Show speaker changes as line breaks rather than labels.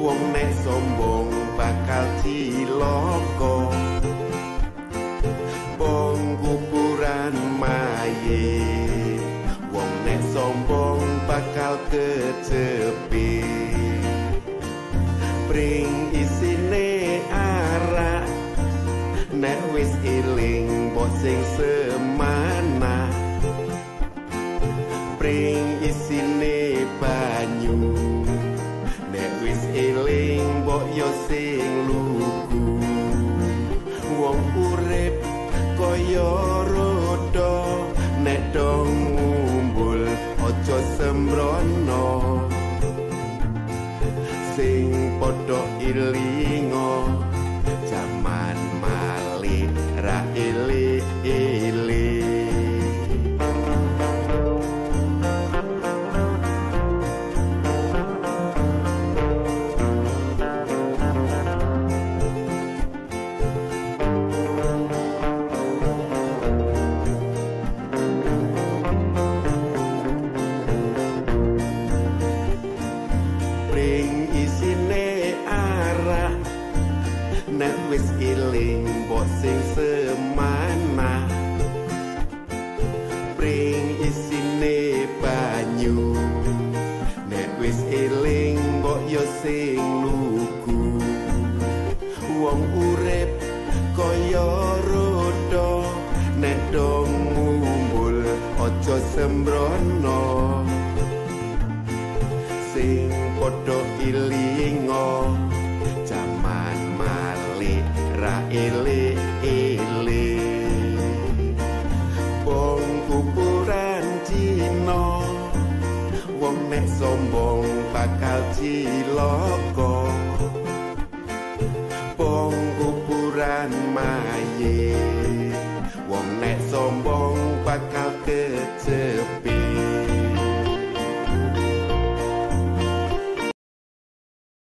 wong nek sombong bakal ciloko bong kuburan mayit wong nek sombong bakal kecepi. Pring isine arak nek wis iling bos sing yo sing lugu wong urip kaya rodo nek dong ngumbul aja sembrono. Sing padha ilingo jaman malih ra wis iling mbok sing semana. Ring isine banyu. Nek wis iling mbok yo sing lugu wong urip kaya rodo nek dong ngumbul aja sembrono. Sing padha ilingo ele ele wong kuburan dino wong nek sombong bakal ciloko wong kuburan mayit